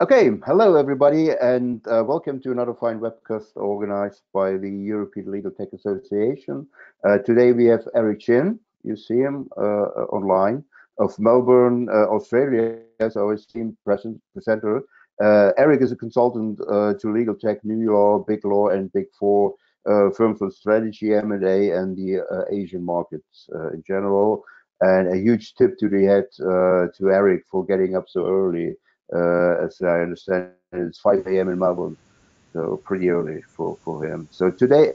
Okay, hello everybody, and uh, welcome to another fine webcast organized by the European Legal Tech Association. Uh, today we have Eric Chin, you see him uh, uh online, of Melbourne, uh, Australia, as our esteemed present, presenter. Uh, Eric is a consultant to legal tech, new law, big law, and big four firms on strategy, M&A, and the Asian markets in general. And a huge tip to the head to Eric for getting up so early. Uh, as I understand, it's 5 a.m. in Melbourne, so pretty early for, for him. So today,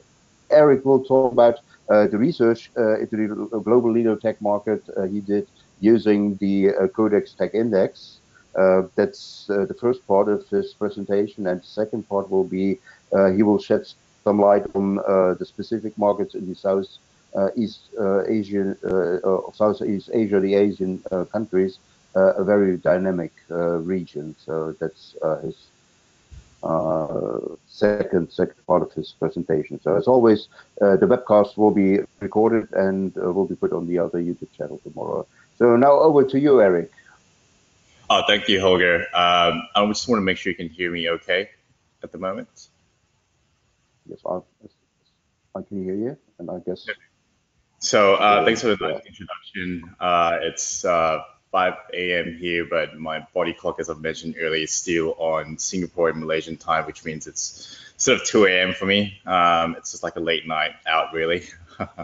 Eric will talk about uh, the research uh, into the global legal tech market he did using the Codex Tech Index. Uh, that's uh, the first part of his presentation, and the second part will be uh, he will shed some light on the specific markets in the South East Asian, Southeast Asia, the Asian countries, uh, a very dynamic uh, region. So that's uh, his second second part of his presentation. So as always, the webcast will be recorded and will be put on the other YouTube channel tomorrow. So now over to you, Eric. Oh, thank you, Holger. Um, I just want to make sure you can hear me okay at the moment. Yes, I, I can hear you, and I guess. So uh, thanks for the nice introduction. Uh, it's uh, 5 a.m. here, but my body clock, as I've mentioned earlier, is still on Singapore and Malaysian time, which means it's sort of 2 a.m. for me. Um, it's just like a late night out, really.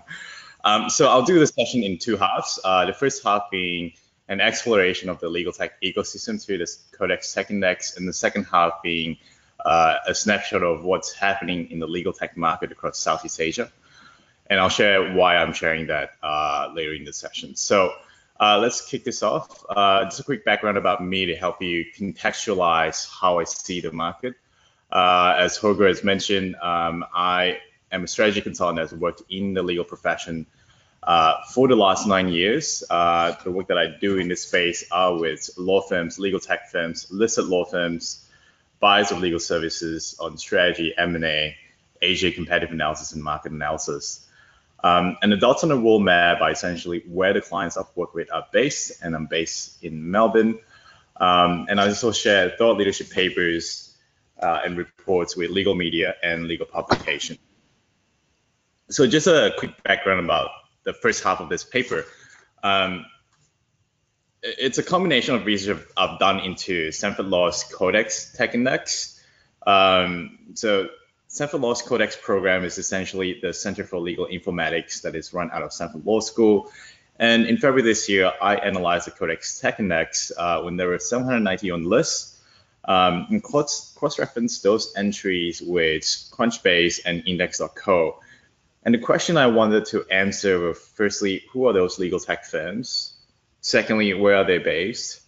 um, so I'll do this session in two halves. Uh, the first half being an exploration of the legal tech ecosystem through this Codex Tech Index, and the second half being uh, a snapshot of what's happening in the legal tech market across Southeast Asia. And I'll share why I'm sharing that uh, later in the session. So uh, let's kick this off. Uh, just a quick background about me to help you contextualize how I see the market. Uh, as Holger has mentioned, um, I am a strategy consultant that has worked in the legal profession uh, for the last nine years. Uh, the work that I do in this space are with law firms, legal tech firms, listed law firms, buyers of legal services on strategy, M&A, Asia competitive analysis, and market analysis. Um, and the dots on the wall map are essentially where the clients I've worked with are based, and I'm based in Melbourne. Um, and I also share thought leadership papers uh, and reports with legal media and legal publication. So just a quick background about the first half of this paper. Um, it's a combination of research I've done into Stanford Law's Codex Tech Index. Um, so Stanford Law's Codex program is essentially the Center for Legal Informatics that is run out of Stanford Law School. And in February this year, I analyzed the Codex Tech Index uh, when there were 790 on the list um, and cross, referenced those entries with Crunchbase and Index.co. And the question I wanted to answer were firstly, who are those legal tech firms? Secondly, where are they based?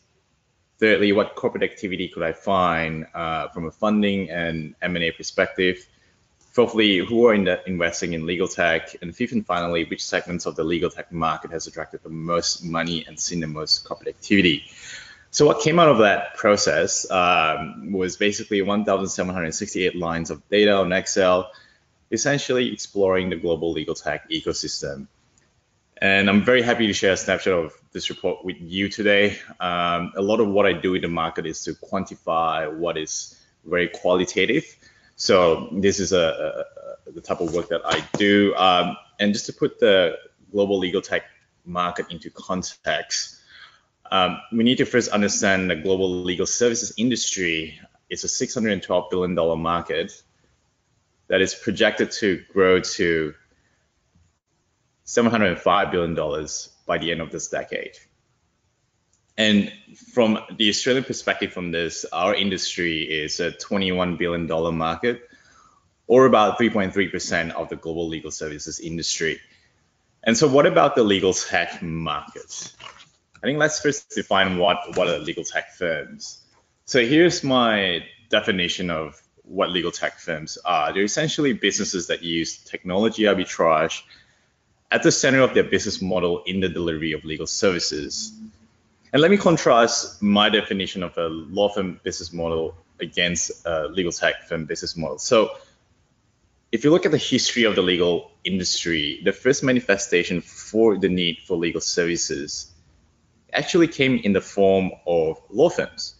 Thirdly, what corporate activity could I find uh, from a funding and M&A perspective? Fourthly, who are in investing in legal tech? And fifth and finally, which segments of the legal tech market has attracted the most money and seen the most corporate activity? So what came out of that process um, was basically 1,768 lines of data on Excel, essentially exploring the global legal tech ecosystem. And I'm very happy to share a snapshot of this report with you today. Um, a lot of what I do in the market is to quantify what is very qualitative so this is a, a, the type of work that I do. Um, and just to put the global legal tech market into context, um, we need to first understand the global legal services industry is a $612 billion market that is projected to grow to $705 billion by the end of this decade. And from the Australian perspective from this, our industry is a $21 billion market, or about 3.3% of the global legal services industry. And so what about the legal tech market? I think let's first define what, what are legal tech firms. So here's my definition of what legal tech firms are. They're essentially businesses that use technology arbitrage at the center of their business model in the delivery of legal services. And let me contrast my definition of a law firm business model against a legal tech firm business model. So if you look at the history of the legal industry, the first manifestation for the need for legal services actually came in the form of law firms.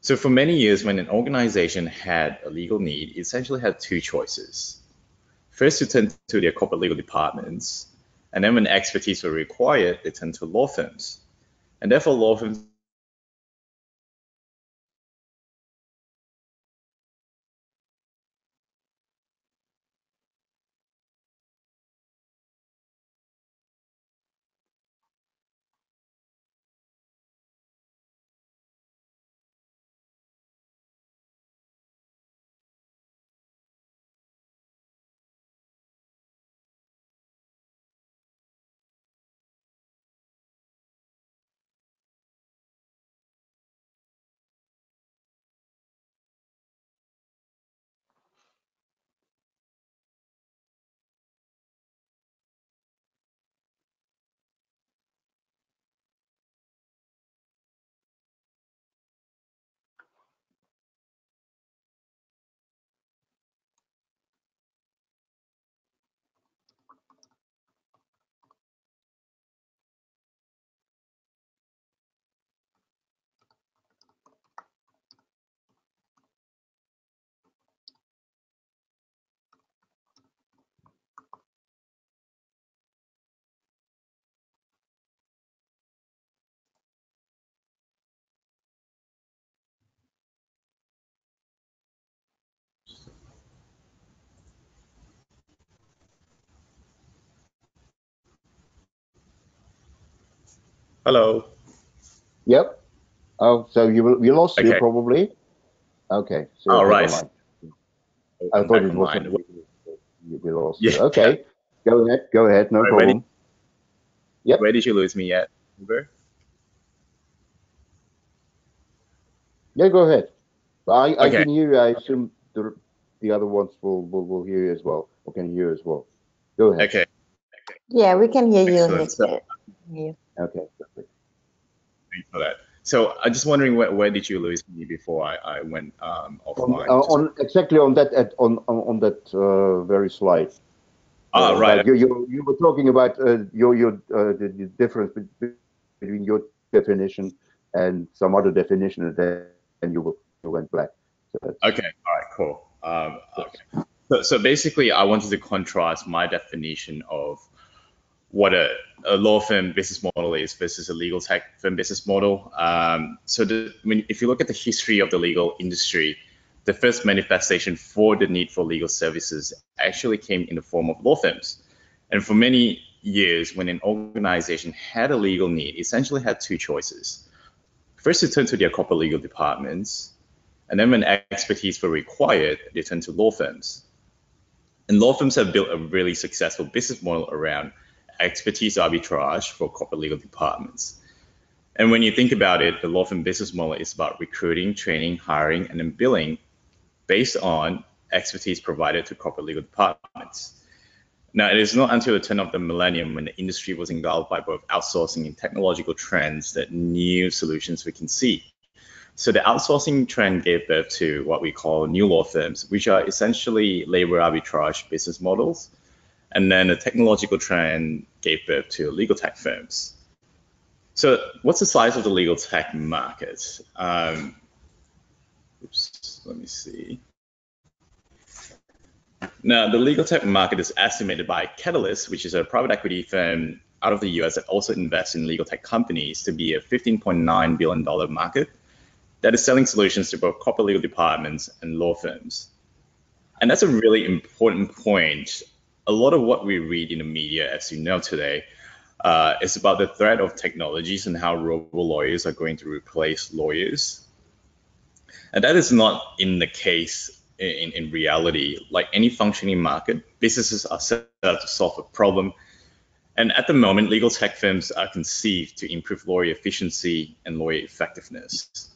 So for many years, when an organization had a legal need, it essentially had two choices. First, to turn to their corporate legal departments, and then when expertise were required, they turned to law firms. And therefore, law firms Hello. Yep. Oh, so you you lost Okay. you probably. Okay. So All right. I I'm thought it was you we lost. Yeah. Okay. Go ahead. Go ahead. No Right, problem. Yep. Where did you lose me at? Uber? Yeah. Go ahead. I I Okay. can hear you. I assume the the other ones will will, will hear you as well. Or can hear as well. Go ahead. Okay. Yeah, we can hear you, Excellent. Nick. So- hear you. Okay. Perfect. Thanks for that. So I'm just wondering where, where did you lose me before I, I went um, On, offline? uh, on exactly on that at, on, on on that uh, very slide. ah, Uh, right. like You, you, you were talking about uh, your, your, uh, the, the difference between your definition and some other definition, and then you, were- you went black. So Okay. All right. Cool. Um, okay. So, so basically, I wanted to contrast my definition of what a, a law firm business model is versus a legal tech firm business model. Um, so, the, I mean, if you look at the history of the legal industry, the first manifestation for the need for legal services actually came in the form of law firms. And for many years, when an organization had a legal need, essentially had two choices. First, to turn to their corporate legal departments, and then when expertise were required, they turned to law firms. And law firms have built a really successful business model around expertise arbitrage for corporate legal departments. And when you think about it, the law firm business model is about recruiting, training, hiring, and then billing based on expertise provided to corporate legal departments. Now, it is not until the turn of the millennium when the industry was engulfed by both outsourcing and technological trends that new solutions we can see. So the outsourcing trend gave birth to what we call new law firms, which are essentially labor arbitrage business models. And then the technological trend gave birth to legal tech firms. So what's the size of the legal tech market? Um, oops, let me see. Now, the legal tech market is estimated by Catalyst, which is a private equity firm out of the US that also invests in legal tech companies, to be a $15.9 billion market that is selling solutions to both corporate legal departments and law firms. And that's a really important point. A lot of what we read in the media, as you know today, uh, is about the threat of technologies and how robo lawyers are going to replace lawyers. And that is not in the case in, in reality. Like any functioning market, businesses are set up to solve a problem. And at the moment, legal tech firms are conceived to improve lawyer efficiency and lawyer effectiveness.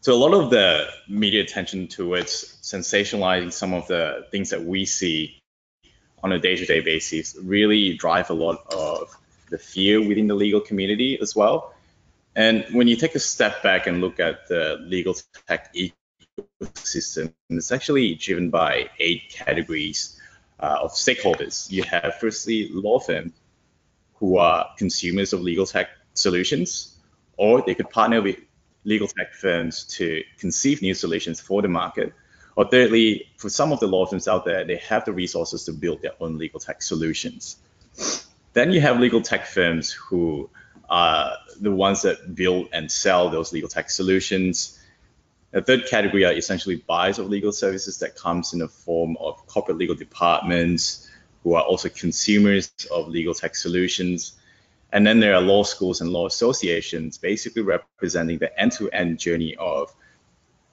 So a lot of the media attention towards sensationalizing some of the things that we see on a day-to-day basis really drive a lot of the fear within the legal community as well. And when you take a step back and look at the legal tech ecosystem, it's actually driven by eight categories uh, of stakeholders. You have firstly law firms who are consumers of legal tech solutions, or they could partner with legal tech firms to conceive new solutions for the market. Or thirdly, for some of the law firms out there, they have the resources to build their own legal tech solutions. Then you have legal tech firms who are the ones that build and sell those legal tech solutions. The third category are essentially buyers of legal services that comes in the form of corporate legal departments who are also consumers of legal tech solutions. And then there are law schools and law associations, basically representing the end-to-end journey of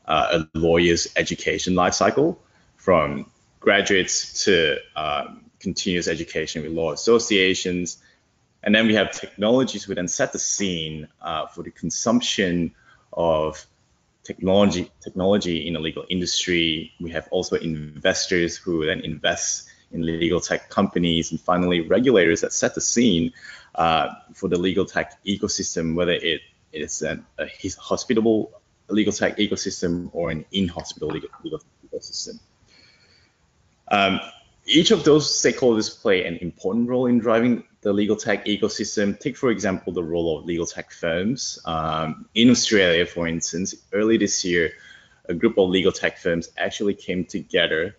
uh, a lawyer's education lifecycle, from graduates to um, continuous education with law associations. And then we have technologies who then set the scene uh, for the consumption of technology technology in the legal industry. We have also investors who then invest in legal tech companies, and finally regulators that set the scene uh, for the legal tech ecosystem, whether it is an, a hospitable legal tech ecosystem or an in-hospital legal, legal ecosystem. Um, each of those stakeholders play an important role in driving the legal tech ecosystem. Take, for example, the role of legal tech firms. Um, in Australia, for instance, early this year, a group of legal tech firms actually came together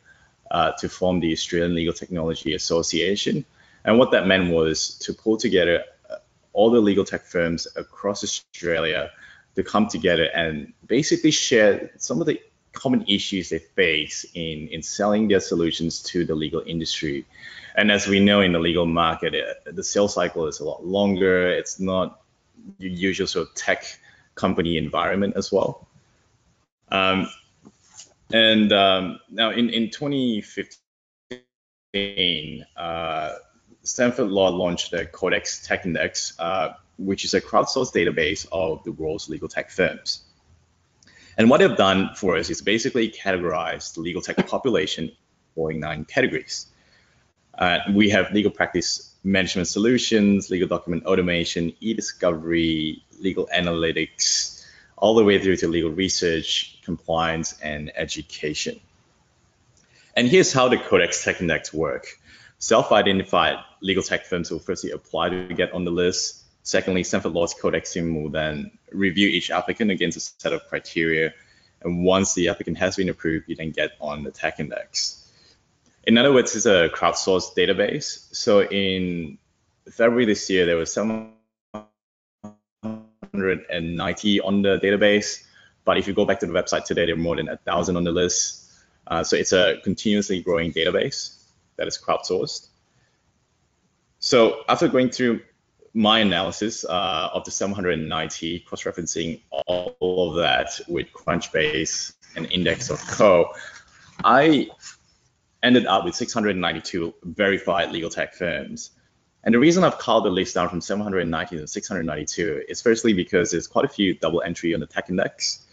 uh, to form the Australian Legal Technology Association. And what that meant was to pull together uh, all the legal tech firms across Australia to come together and basically share some of the common issues they face in, in selling their solutions to the legal industry. And as we know in the legal market, it, uh, the sales cycle is a lot longer. It's not your usual sort of tech company environment as well. Um, and um, now in, in 2015, uh, Stanford Law launched the Codex Tech Index, uh, which is a crowdsourced database of the world's legal tech firms. And what they've done for us is basically categorize the legal tech population following nine categories. Uh, we have legal practice management solutions, legal document automation, e-discovery, legal analytics, all the way through to legal research, compliance, and education. And here's how the Codex Tech Index work. Self-identified legal tech firms will firstly apply to get on the list. Secondly, Stanford Law's Codex team will then review each applicant against a set of criteria. And once the applicant has been approved, you then get on the Tech Index. In other words, it's a crowdsourced database. So in February this year, there were some 190 on the database. But if you go back to the website today, there are more than a thousand on the list. Uh, so it's a continuously growing database that is crowdsourced. So after going through my analysis uh, of the 790, cross-referencing all, of that with Crunchbase and Index.co, I ended up with 692 verified legal tech firms. And the reason I've called the list down from 790 to 692 is firstly because there's quite a few double entry on the tech index.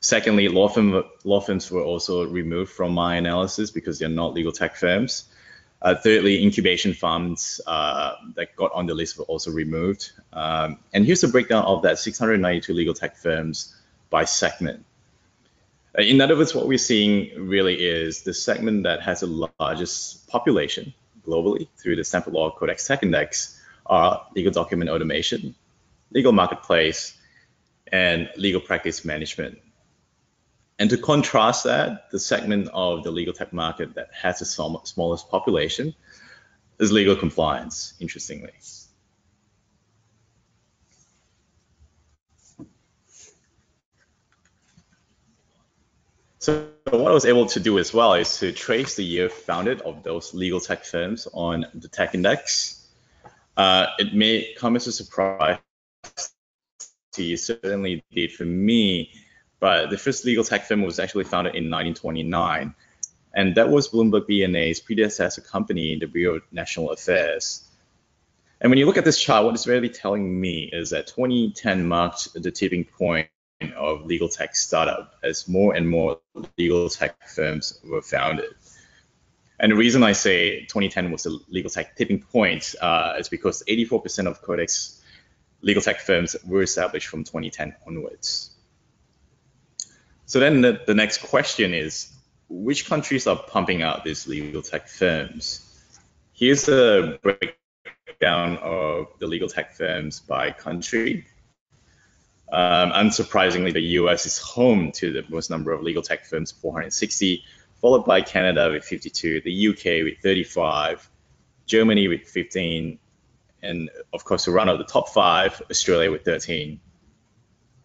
Secondly, law, firm, law firms were also removed from my analysis because they're not legal tech firms. Uh, thirdly, incubation funds uh, that got on the list were also removed. Um, and here's a breakdown of that 692 legal tech firms by segment. Uh, in other words, what we're seeing really is the segment that has the largest population, globally through the Stanford Law Codex Tech Index are legal document automation, legal marketplace, and legal practice management. And to contrast that, the segment of the legal tech market that has the smallest population is legal compliance, interestingly. So what I was able to do as well is to trace the year founded of those legal tech firms on the tech index. Uh, it may come as a surprise to you, certainly did for me, but the first legal tech firm was actually founded in 1929. And that was Bloomberg BNA's predecessor company, the Bureau of National Affairs. And when you look at this chart, what it's really telling me is that 2010 marked the tipping point of legal tech startup as more and more legal tech firms were founded. And the reason I say 2010 was the legal tech tipping point uh, is because 84% of Codex legal tech firms were established from 2010 onwards. So then the, the next question is, which countries are pumping out these legal tech firms? Here's a breakdown of the legal tech firms by country. Um, unsurprisingly, the US is home to the most number of legal tech firms, 460, followed by Canada with 52, the UK with 35, Germany with 15, and of course, run out the top five, Australia with 13.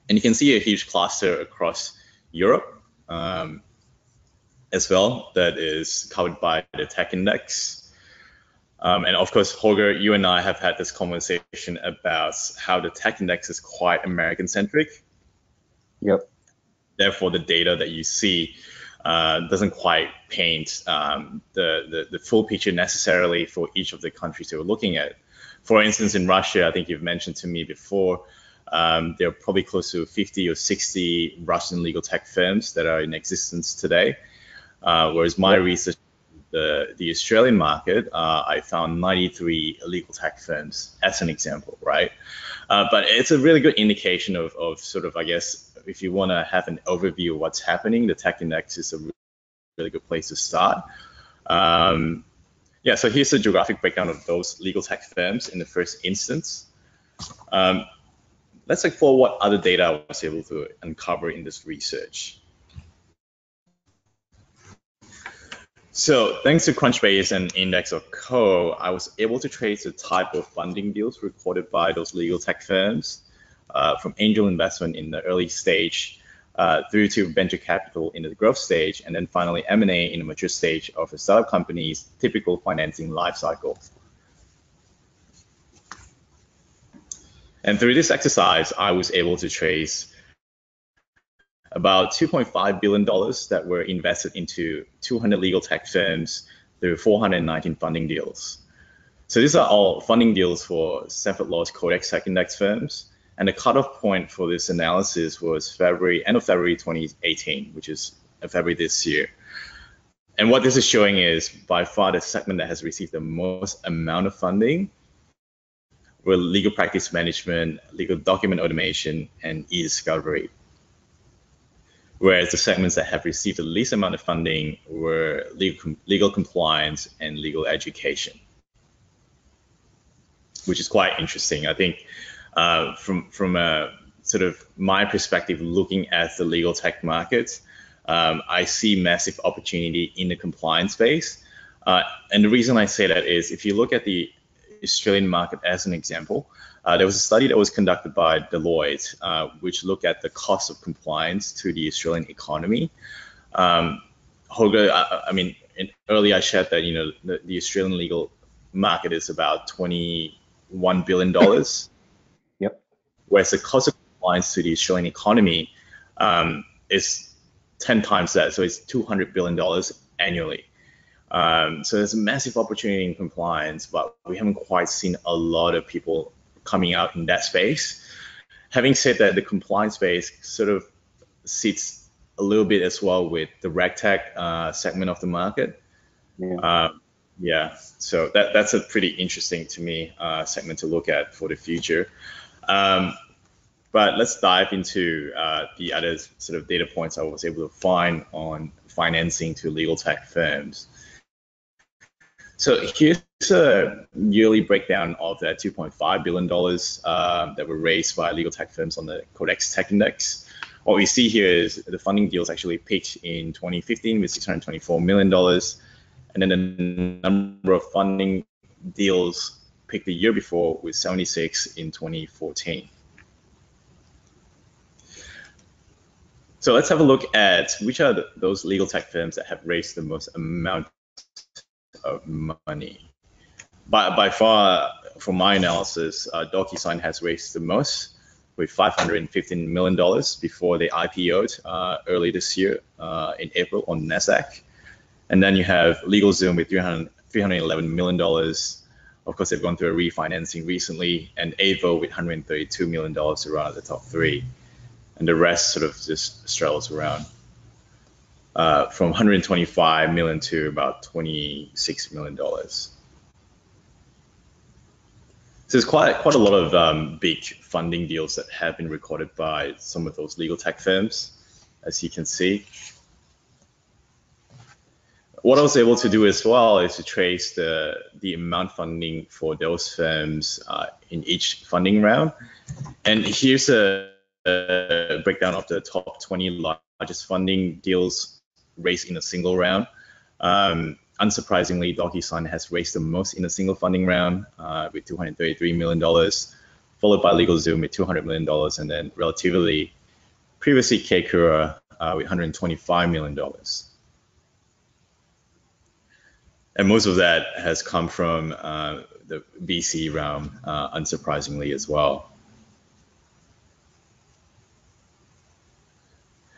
And you can see a huge cluster across Europe um, as well that is covered by the tech index. Um, and of course, Holger, you and I have had this conversation about how the tech index is quite American centric. Yep. Therefore, the data that you see uh, doesn't quite paint um, the, the, the full picture necessarily for each of the countries that we're looking at. For instance, in Russia, I think you've mentioned to me before, um, there are probably close to 50 or 60 Russian legal tech firms that are in existence today. Uh, whereas my research the, the Australian market, uh, I found 93 legal tech firms as an example, right? Uh, but it's a really good indication of, of sort of, I guess, if you want to have an overview of what's happening, the tech index is a really good place to start. Um, yeah, so here's the geographic breakdown of those legal tech firms in the first instance. Um, let's explore what other data I was able to uncover in this research. So thanks to Crunchbase and Index.co, I was able to trace the type of funding deals recorded by those legal tech firms uh, from angel investment in the early stage uh, through to venture capital in the growth stage, and then finally M&A in the mature stage of a startup company's typical financing lifecycle. And through this exercise, I was able to trace about $2.5 billion that were invested into 200 legal tech firms through 419 funding deals. So these are all funding deals for Stanford Law's Codex Tech Index firms. And the cutoff point for this analysis was February, end of February 2018, which is February this year. And what this is showing is by far the segment that has received the most amount of funding were legal practice management, legal document automation, and e-discovery whereas the segments that have received the least amount of funding were legal, legal compliance and legal education, which is quite interesting. I think uh, from from a sort of my perspective, looking at the legal tech market, um, I see massive opportunity in the compliance space. Uh, and the reason I say that is if you look at the Australian market as an example, uh, there was a study that was conducted by Deloitte, uh, which looked at the cost of compliance to the Australian economy. Um, Holger, I, I mean, in, earlier I shared that you know the, the Australian legal market is about twenty-one billion dollars. yep. Whereas the cost of compliance to the Australian economy um, is ten times that, so it's two hundred billion dollars annually. Um, so there's a massive opportunity in compliance, but we haven't quite seen a lot of people coming out in that space. Having said that, the compliance space sort of sits a little bit as well with the RegTech uh, segment of the market. Yeah. Uh, yeah, so that that's a pretty interesting to me uh, segment to look at for the future. Um, but let's dive into uh, the other sort of data points I was able to find on financing to legal tech firms. So here's a yearly breakdown of that $2.5 billion uh, that were raised by legal tech firms on the Codex Tech Index. What we see here is the funding deals actually peaked in 2015 with $624 million. And then the number of funding deals peaked the year before with 76 in 2014. So let's have a look at which are the, those legal tech firms that have raised the most amount of money. By, by far, from my analysis, uh, DocuSign has raised the most with $515 million before they IPO'd uh, early this year uh, in April on NASDAQ. And then you have LegalZoom with 300, $311 million. Of course, they've gone through a refinancing recently, and Avvo with $132 million around at the top three. And the rest sort of just straddles around uh, from 125 million to about 26 million dollars. So there's quite quite a lot of um, big funding deals that have been recorded by some of those legal tech firms, as you can see. What I was able to do as well is to trace the the amount funding for those firms uh, in each funding round, and here's a a breakdown of the top 20 largest funding deals raised in a single round. Um, unsurprisingly, DocuSign has raised the most in a single funding round uh, with $233 million, followed by LegalZoom with $200 million, and then relatively previously Kura uh, with $125 million. And most of that has come from uh, the VC realm, uh, unsurprisingly as well.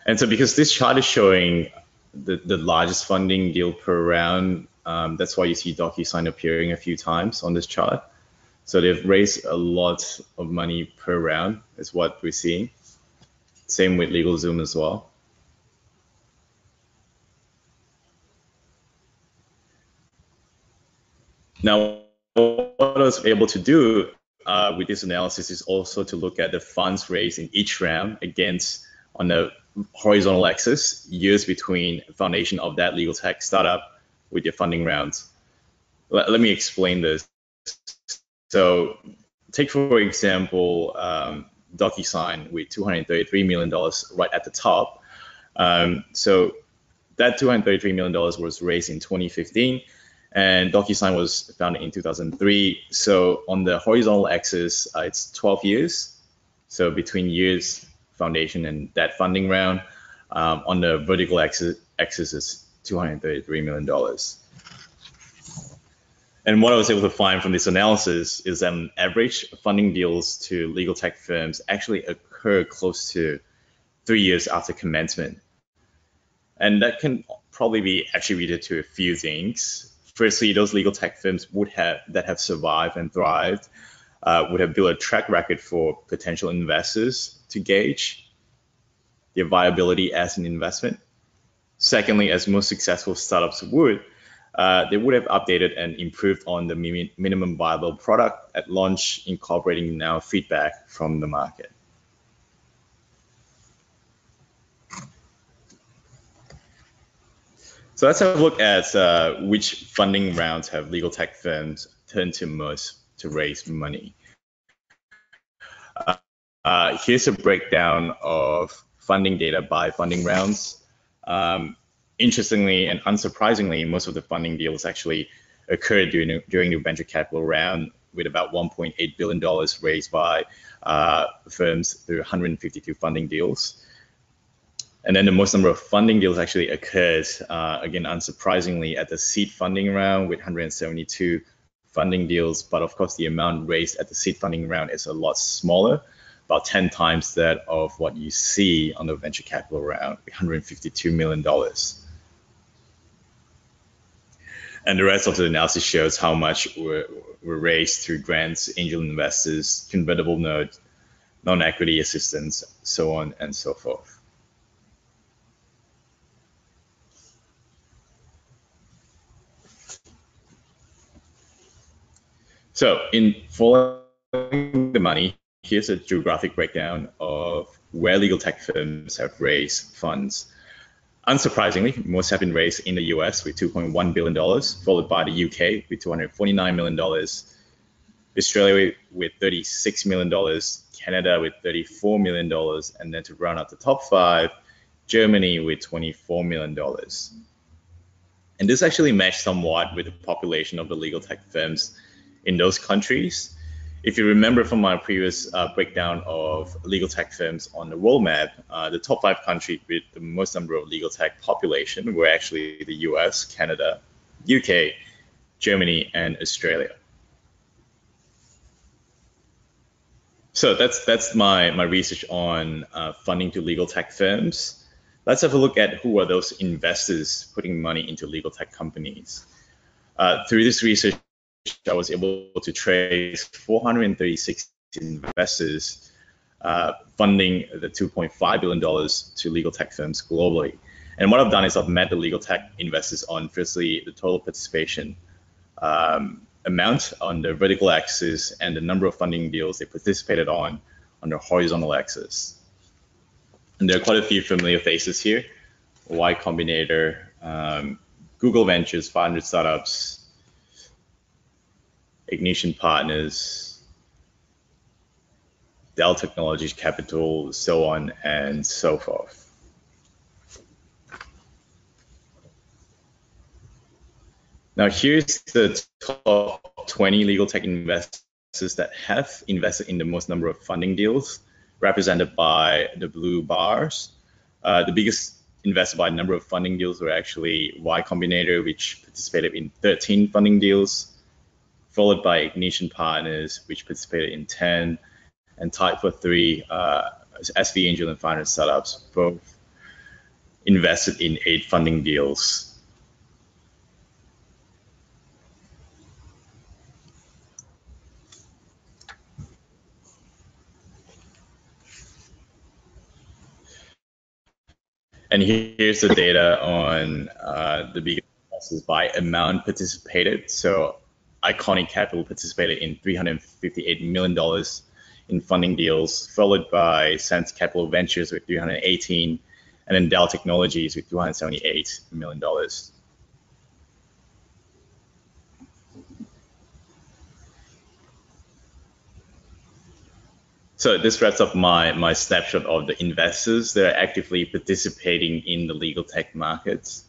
And so because this chart is showing the, the largest funding deal per round, um, that's why you see DocuSign appearing a few times on this chart. So they've raised a lot of money per round is what we're seeing. Same with LegalZoom as well. Now, what I was able to do uh, with this analysis is also to look at the funds raised in each round against on the horizontal axis years between foundation of that legal tech startup with your funding rounds. Let, let me explain this. So take, for example, um, DocuSign with $233 million right at the top. Um, so that $233 million was raised in 2015 and DocuSign was founded in 2003. So on the horizontal axis, uh, it's 12 years. So between years foundation and that funding round. Um, on the vertical axis, is $233 million. And what I was able to find from this analysis is that average, funding deals to legal tech firms actually occur close to three years after commencement. And that can probably be attributed to a few things. Firstly, those legal tech firms would have that have survived and thrived uh, would have built a track record for potential investors to gauge their viability as an investment. Secondly, as most successful startups would, uh, they would have updated and improved on the minimum viable product at launch, incorporating now feedback from the market. So let's have a look at uh, which funding rounds have legal tech firms turned to most to raise money. Uh, uh, here's a breakdown of funding data by funding rounds. Um, interestingly and unsurprisingly, most of the funding deals actually occurred during, during the venture capital round with about $1.8 billion raised by uh, firms through 152 funding deals. And then the most number of funding deals actually occurred, uh, again, unsurprisingly, at the seed funding round with 172 funding deals. But of course, the amount raised at the seed funding round is a lot smaller, about 10 times that of what you see on the venture capital round, $152 million. And the rest of the analysis shows how much were, were raised through grants, angel investors, convertible note, non-equity assistance, so on and so forth. So in following the money, here's a geographic breakdown of where legal tech firms have raised funds. Unsurprisingly, most have been raised in the US with $2.1 billion, followed by the UK with $249 million, Australia with $36 million, Canada with $34 million, and then to round out the top five, Germany with $24 million. And this actually matched somewhat with the population of the legal tech firms in those countries. If you remember from my previous uh, breakdown of legal tech firms on the world map, uh, the top five countries with the most number of legal tech population were actually the US, Canada, UK, Germany, and Australia. So that's that's my my research on uh, funding to legal tech firms. Let's have a look at who are those investors putting money into legal tech companies. Uh, through this research, I was able to trace 436 investors uh, funding the $2.5 billion to legal tech firms globally. And what I've done is I've met the legal tech investors on firstly the total participation um, amount on the vertical axis and the number of funding deals they participated on on the horizontal axis. And there are quite a few familiar faces here. Y Combinator, um, Google Ventures, 500 startups, Ignition Partners, Dell Technologies Capital, so on and so forth. Now here's the top 20 legal tech investors that have invested in the most number of funding deals, represented by the blue bars. Uh, the biggest investor by number of funding deals were actually Y Combinator, which participated in 13 funding deals, followed by Ignition Partners, which participated in 10, and tied for three, uh, SV Angel and 500 Startups, both invested in eight funding deals. And here's the data on uh, the biggest investors by amount participated. So ICONIQ Capital participated in $358 million in funding deals, followed by Sands Capital Ventures with 318, and then Dell Technologies with 278 million dollars. So this wraps up my, my snapshot of the investors that are actively participating in the legal tech markets.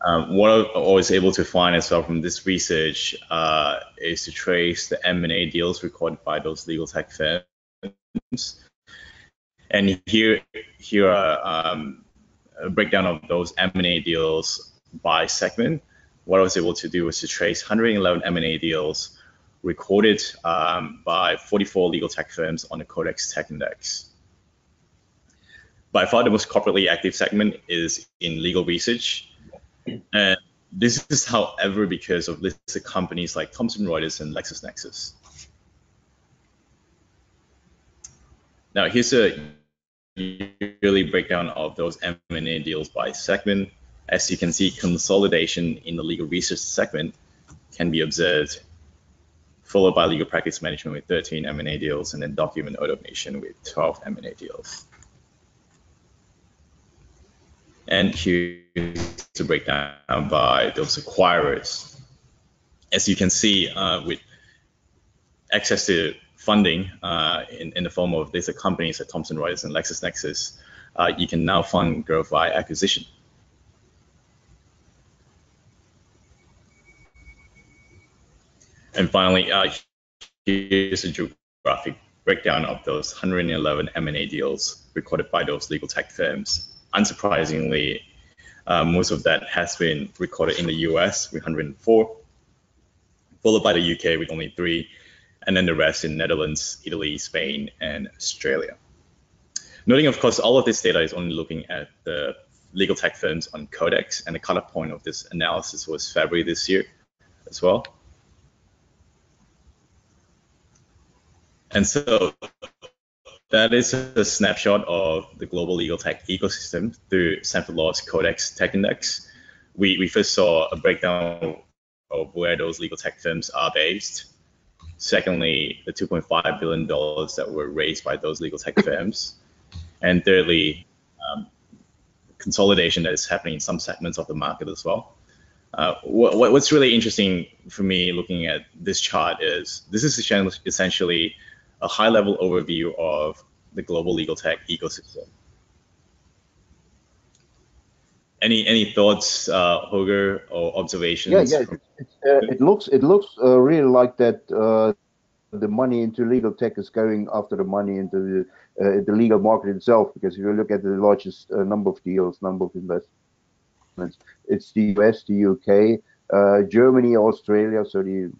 Um, what I was able to find as well from this research uh, is to trace the M&A deals recorded by those legal tech firms. And here, here are um, a breakdown of those M&A deals by segment. What I was able to do was to trace 111 M&A deals recorded um, by 44 legal tech firms on the Codex Tech Index. By far, the most corporately active segment is in legal research. And this is, however, because of listed companies like Thomson Reuters and LexisNexis. Now, here's a yearly breakdown of those M&A deals by segment. As you can see, consolidation in the legal research segment can be observed followed by legal practice management with 13 M&A deals, and then document automation with 12 M&A deals. And here's the breakdown by those acquirers. As you can see, uh, with access to funding uh, in, in the form of these companies like Thomson Reuters and LexisNexis, uh, you can now fund growth via acquisition. And finally, uh, here's a geographic breakdown of those 111 M&A deals recorded by those legal tech firms. Unsurprisingly, uh, most of that has been recorded in the US with 104, followed by the UK with only three, and then the rest in Netherlands, Italy, Spain, and Australia. Noting, of course, all of this data is only looking at the legal tech firms on Codex, and the cutoff point of this analysis was February this year as well. And so that is a snapshot of the global legal tech ecosystem through Stanford Law's Codex Tech Index. We, we first saw a breakdown of where those legal tech firms are based. Secondly, the $2.5 billion that were raised by those legal tech firms. And thirdly, um, consolidation that is happening in some segments of the market as well. Uh, what, what's really interesting for me looking at this chart is this is essentially a high level overview of the global legal tech ecosystem. Any any thoughts, uh, Holger, or observations? Yeah, yeah. It, it, uh, it looks it looks uh, really like that. Uh, the money into legal tech is going after the money into the, uh, the legal market itself. Because if you look at the largest uh, number of deals, number of investments, it's the US, the UK, uh, Germany, Australia. So the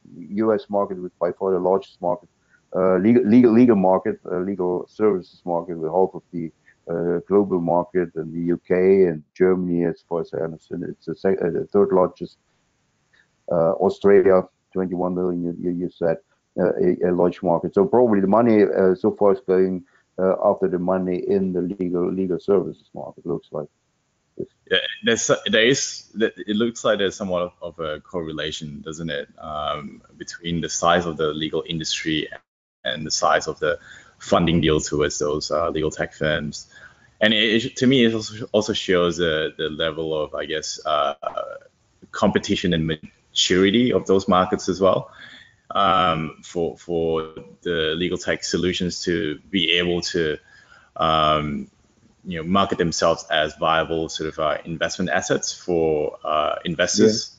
US market was by far the largest market legal, legal legal market, uh, legal services market with half of the uh, global market and the UK and Germany, as far as I understand, it's the, the third largest. Australia, 21 million, you, you said, a, a, large market. So probably the money so far is going after the money in the legal legal services market. Looks like. Yeah, there's there is it looks like there's somewhat of a correlation, doesn't it, um, between the size of the legal industry and the size of the funding deal towards those uh, legal tech firms. And it, it, to me, it also, also shows uh, the level of, I guess, uh, competition and maturity of those markets as well. um, for for the legal tech solutions to be able to um, you know market themselves as viable sort of uh, investment assets for uh, investors.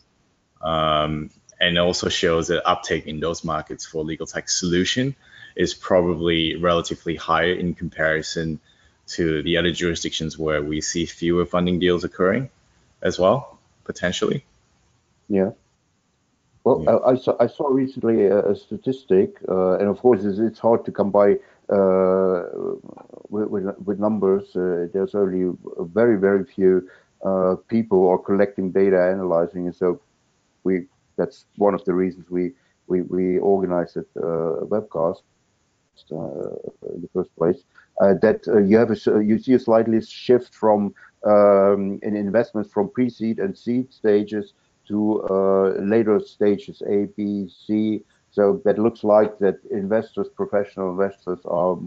Yeah. Um, and also shows that uptake in those markets for legal tech solution is probably relatively higher in comparison to the other jurisdictions where we see fewer funding deals occurring as well, potentially. Yeah. Well, yeah. I, I, saw I saw recently a, a statistic, uh, and of course it's, it's, hard to come by uh, with, with, with, numbers. Uh, there's only very very few uh, people are collecting data, analyzing, and so we that's one of the reasons we we, we organized a webcast uh, in the first place. Uh, that uh, you have a you see a slightly shift from um, in investments from pre-seed and seed stages to later stages A, B, C. So that looks like that investors, professional investors, are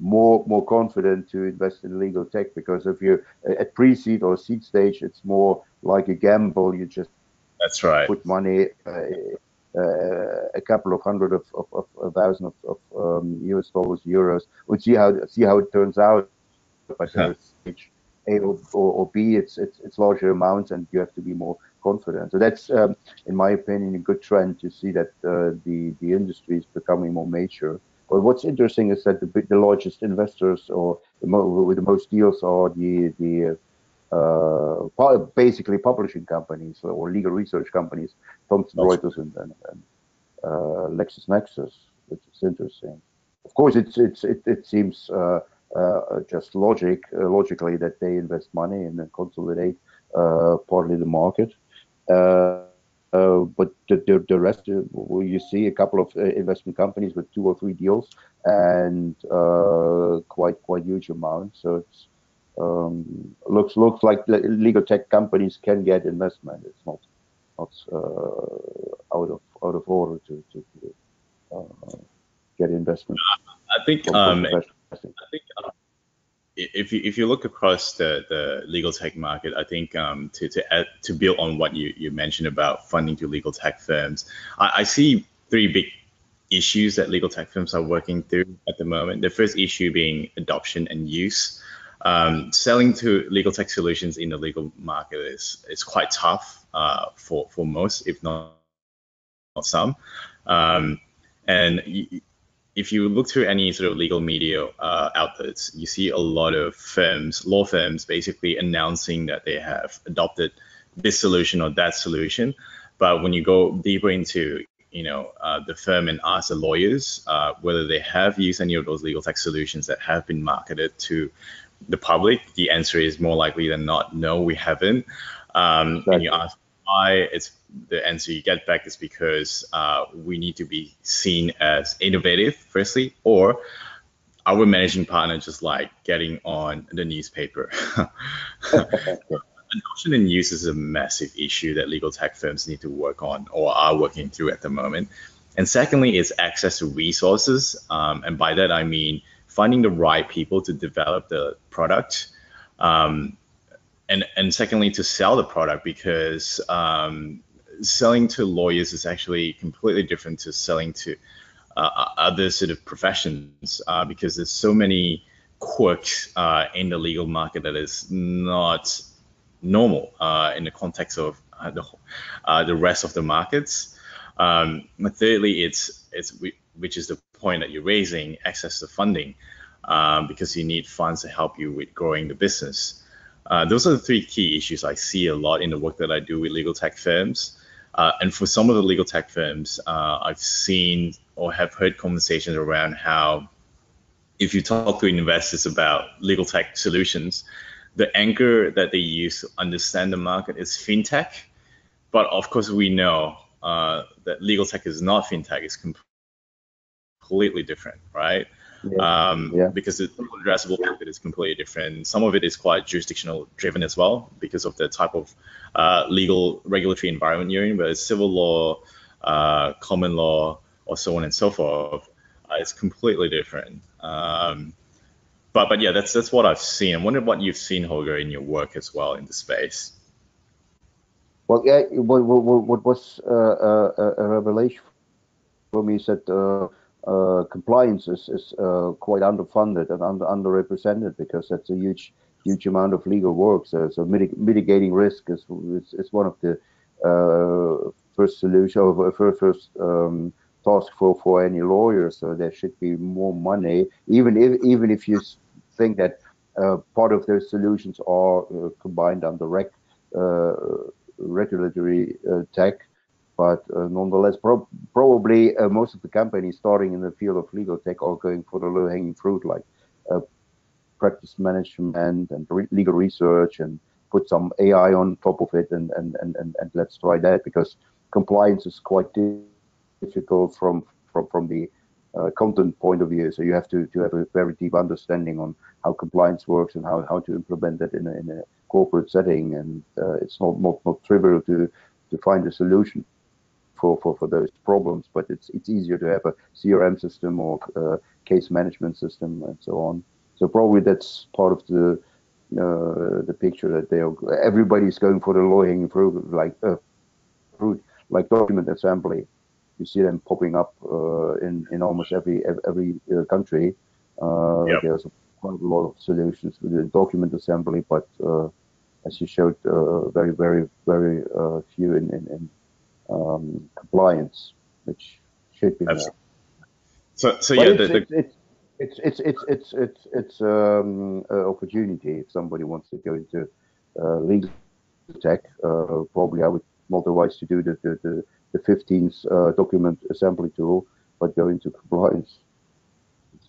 more more confident to invest in legal tech because if you're at pre-seed or seed stage, it's more like a gamble. You just that's right. Put money, uh, uh, a couple of hundred of, of, of thousand of, of um, US dollars, euros. We'll see how see how it turns out. But yeah. stage A or, or, or, B, it's it's it's larger amounts, and you have to be more confident. So that's, um, in my opinion, a good trend to see that uh, the the industry is becoming more mature. But what's interesting is that the, the largest investors or the mo- with the most deals are the the uh, basically publishing companies or legal research companies, Thomson Reuters and, and, and uh, LexisNexis, which is interesting. Of course, it's it's it, it seems uh, uh just logic uh, logically that they invest money and then consolidate uh, partly the market. but the, the, the rest, you see a couple of investment companies with two or three deals and quite quite huge amounts. So it's um, looks looks like legal tech companies can get investment. It's not not uh, out of out of order to to, uh, get investment. I think um, I think if you if you look across the, the legal tech market, I think um, to to add, to build on what you, you mentioned about funding to legal tech firms, I, I see three big issues that legal tech firms are working through at the moment. The first issue being adoption and use um, selling to legal tech solutions in the legal market is is quite tough uh, for for most, if not, not some. Um, and if you look through any sort of legal media uh, outlets, you see a lot of firms, law firms, basically announcing that they have adopted this solution or that solution. But when you go deeper into you know uh, the firm and ask the lawyers uh, whether they have used any of those legal tech solutions that have been marketed to the public, the answer is more likely than not, no, we haven't. Um, exactly. And you ask why, it's the answer you get back is because uh, we need to be seen as innovative, firstly, or our managing partner just like getting on the newspaper. Adoption and use is a massive issue that legal tech firms need to work on or are working through at the moment. And secondly, is access to resources. Um, and by that, I mean finding the right people to develop the product. Um, and, and secondly, to sell the product because um, selling to lawyers is actually completely different to selling to uh, other sort of professions uh, because there's so many quirks uh, in the legal market that is not normal uh, in the context of uh, the, uh, the rest of the markets. Um, thirdly, it's it's which is the point that you're raising, access to funding, um, because you need funds to help you with growing the business. Uh, those are the three key issues I see a lot in the work that I do with legal tech firms. Uh, and for some of the legal tech firms, uh, I've seen or have heard conversations around how if you talk to investors about legal tech solutions, the anchor that they use to understand the market is fintech. But of course, we know uh, that legal tech is not fintech; it's completely different, right? Yeah. Um, yeah. Because the addressable market is completely different. Some of it is quite jurisdictional driven as well because of the type of uh, legal regulatory environment you're in, whether it's civil law, uh, common law, or so on and so forth. Uh, it's completely different. Um, but but yeah, that's that's what I've seen. I wonder what you've seen, Holger, in your work as well in the space. Well, yeah, what, what, what was uh, uh, a revelation for me said uh, uh, compliance is, is uh, quite underfunded and under, underrepresented because that's a huge huge amount of legal work. So, so mitig mitigating risk is, is, is one of the uh, first solution or first, first um, task for, for any lawyer. So there should be more money, even if even if you think that uh, part of those solutions are uh, combined under rec, uh, regulatory uh, tech. But uh, nonetheless, pro probably most of the companies starting in the field of legal tech are going for the low-hanging fruit, like practice management and re legal research and put some AI on top of it and, and, and, and, and let's try that because compliance is quite difficult from, from, from the uh, content point of view. So you have to, to have a very deep understanding on how compliance works and how, how to implement it in a, in a corporate setting. And uh, it's not, not, not trivial to, to find a solution for, for, for those problems, but it's, it's easier to have a CRM system or uh, case management system and so on. So probably that's part of the uh, the picture that they are, everybody's going for the low-hanging fruit, like uh, fruit, like document assembly. You see them popping up uh, in in almost every every uh, country. Uh, yep. There's quite a lot of solutions with the document assembly, but uh, as you showed, very very very few in in, in um, compliance, which should be Absolutely. more. So so but yeah, it's, the, the... It's, it's it's it's it's it's it's um, an opportunity if somebody wants to go into uh, legal tech. Uh, probably I would not advise to do the the, the, the 15th uh, document assembly tool, but go into compliance.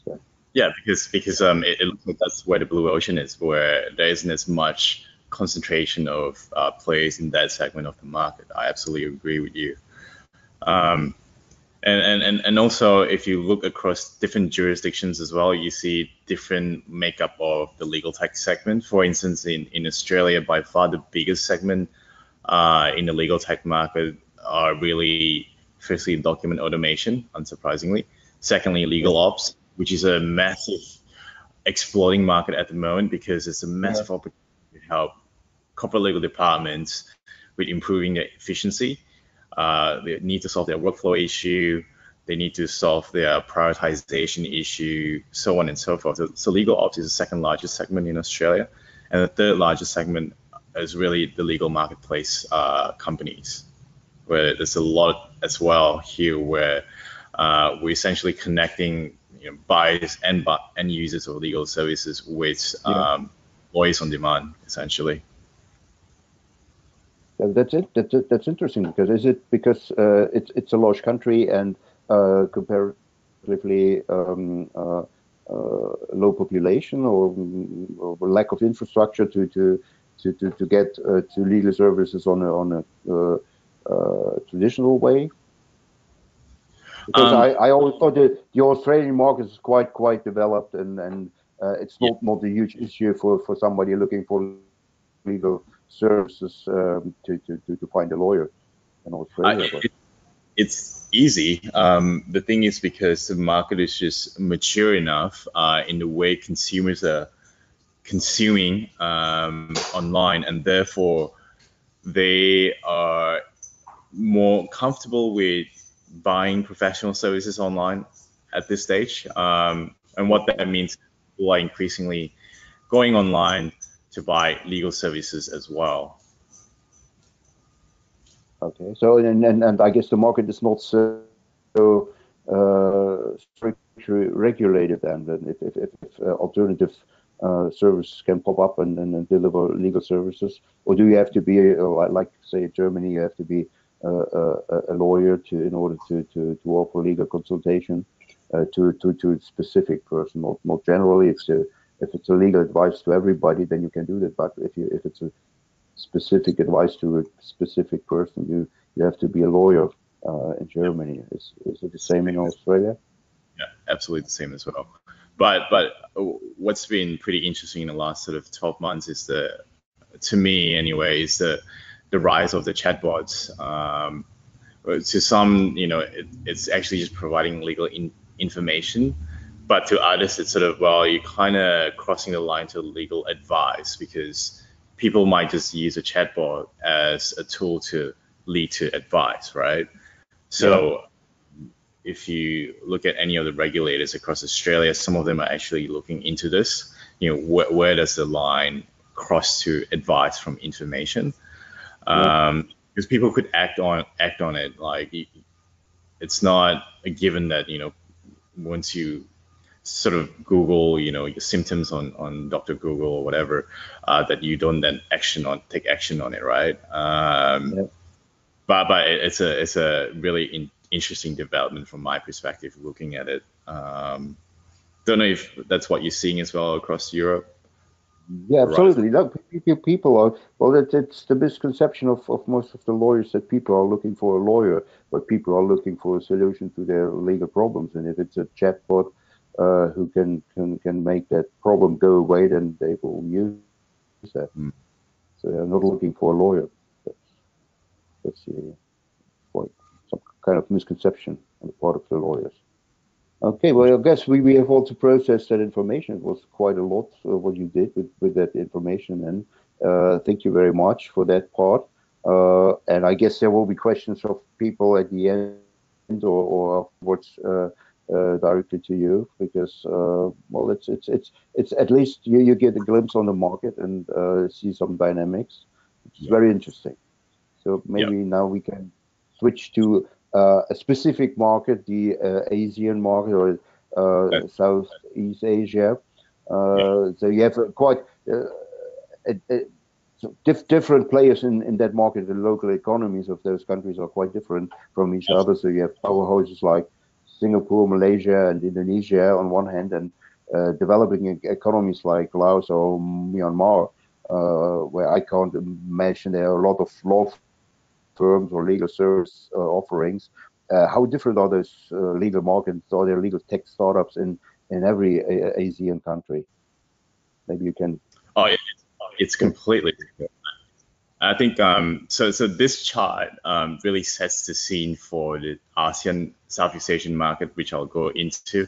So. Yeah, because because um, it, it, looks like that's where the blue ocean is, where there isn't as much concentration of uh, players in that segment of the market. I absolutely agree with you. Um, and, and, and also if you look across different jurisdictions as well, you see different makeup of the legal tech segment. For instance, in, in Australia, by far the biggest segment uh, in the legal tech market are really firstly document automation, unsurprisingly. Secondly, legal ops, which is a massive exploding market at the moment because it's a massive yeah. opportunity to help corporate legal departments with improving their efficiency uh, they need to solve their workflow issue, they need to solve their prioritization issue, so on and so forth. So, so, legal ops is the second largest segment in Australia, and the third largest segment is really the legal marketplace uh, companies, where there's a lot as well here where uh, we're essentially connecting you know, buyers and end users of legal services with um, lawyers on demand, essentially. That's it. That's it. That's interesting because is it because uh, it's it's a large country and uh, comparatively um, uh, uh low population or, or, lack of infrastructure to to to to, to get uh, to legal services on a on a uh, traditional way. Because um, I, I always thought that the Australian market is quite quite developed and and it's not yeah. not a huge issue for for somebody looking for legal services um, to, to, to, find a lawyer in Australia. I, it, it's easy. Um, the thing is because the market is just mature enough uh, in the way consumers are consuming um, online, and therefore they are more comfortable with buying professional services online at this stage. Um, and what that means, people are increasingly going online to buy legal services as well. Okay, so and, and, and I guess the market is not so uh, strictly regulated then, then if, if, if uh, alternative uh, services can pop up and, and, and, deliver legal services, or do you have to be, uh, like say Germany, you have to be uh, a, a, lawyer to in order to, to, to offer legal consultation uh, to, to, to a specific person, not, not generally, it's a if it's a legal advice to everybody, then you can do that. But if you if it's a specific advice to a specific person, you you have to be a lawyer uh, in Germany. Is is it the same in Australia? Yeah, absolutely the same as well. But but what's been pretty interesting in the last sort of 12 months is the to me anyway is the the rise of the chatbots. Um, to some, you know, it, it's actually just providing legal in, information but to others, it's sort of well, you're kind of crossing the line to legal advice because people might just use a chatbot as a tool to lead to advice, right? So, if you look at any of the regulators across Australia, some of them are actually looking into this. You know, wh- where does the line cross to advice from information? Um, because people could act on act on it. Like it's not a given that you know once you sort of Google, you know, your symptoms on on Dr. Google or whatever, uh, that you don't then action on take action on it, right? Um, Yeah. But but it's a it's a really in, interesting development from my perspective looking at it. Um, don't know if that's what you're seeing as well across Europe. Yeah, absolutely. Pe- pe- people are well. It's, it's the misconception of, of most of the lawyers that people are looking for a lawyer, but people are looking for a solution to their legal problems. And if it's a chatbot uh, who can, can can make that problem go away, then they will use that. Mm. So they're not looking for a lawyer. That's that's uh, quite some kind of misconception on the part of the lawyers. Okay, well, I guess we, we have also processed that information. It was quite a lot uh, what you did with, with that information, and uh, thank you very much for that part. Uh, and I guess there will be questions of people at the end or, or afterwards uh, uh, directly to you because uh, well, it's it's it's it's at least you, you get a glimpse on the market and uh, see some dynamics. It's Yeah. very interesting. So maybe now we can switch to uh, a specific market, the uh, Asian market or uh, Yeah. Southeast Asia. Uh, So you have uh, quite uh, a, a- dif- different players in, in that market. The local economies of those countries are quite different from each other. So you have powerhouses like Singapore, Malaysia, and Indonesia on one hand, and uh, developing economies like Laos or Myanmar, uh, where I can't imagine there are a lot of law firms or legal service uh, offerings. Uh, how different are those uh, legal markets? Are there legal tech startups in in every uh, Asian country? Maybe you can. Oh, it, it's completely different. I think um, so. So this chart um, really sets the scene for the ASEAN Southeast Asian market, which I'll go into.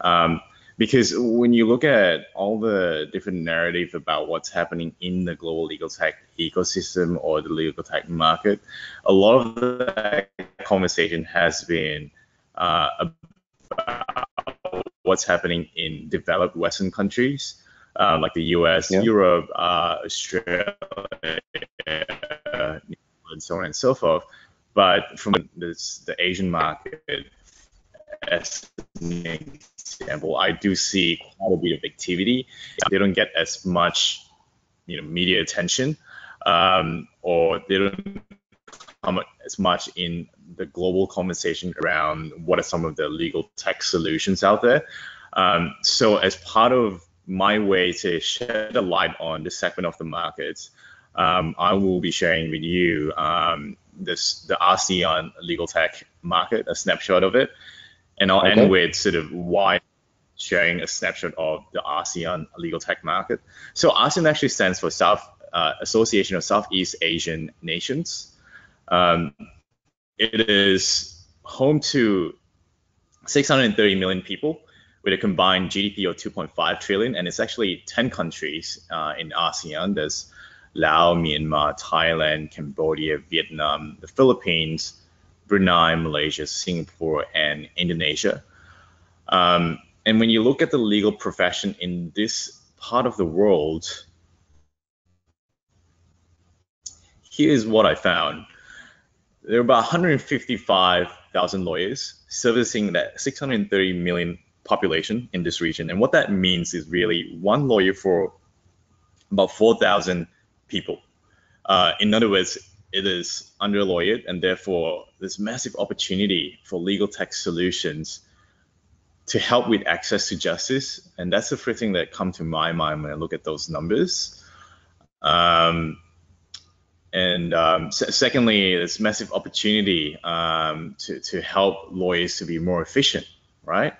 Um, because when you look at all the different narrative about what's happening in the global legal tech ecosystem or the legal tech market, a lot of the conversation has been uh, about what's happening in developed Western countries uh, like the US, Yeah. Europe, uh, Australia, and so on and so forth. But from this, the Asian market, as an example, I do see quite a bit of activity. They don't get as much, you know, media attention, um, or they don't come as much in the global conversation around what are some of the legal tech solutions out there. Um, so as part of my way to shed a light on this segment of the market, um, I will be sharing with you um, this the ASEAN legal tech market, a snapshot of it, and I'll Okay. end with sort of why sharing a snapshot of the ASEAN legal tech market. So ASEAN actually stands for South uh, Association of Southeast Asian Nations. Um, it is home to 630 million people with a combined GDP of 2.5 trillion, and it's actually 10 countries uh, in ASEAN. There's Laos, Myanmar, Thailand, Cambodia, Vietnam, the Philippines, Brunei, Malaysia, Singapore, and Indonesia. Um, and when you look at the legal profession in this part of the world, here's what I found. There are about 155,000 lawyers servicing that 630 million population in this region. And what that means is really one lawyer for about 4,000 people. Uh, in other words, it is under lawyered, and therefore there's massive opportunity for legal tech solutions to help with access to justice. And that's the first thing that come to my mind when I look at those numbers. Um, and um, se- secondly, there's massive opportunity um, to, to help lawyers to be more efficient, right?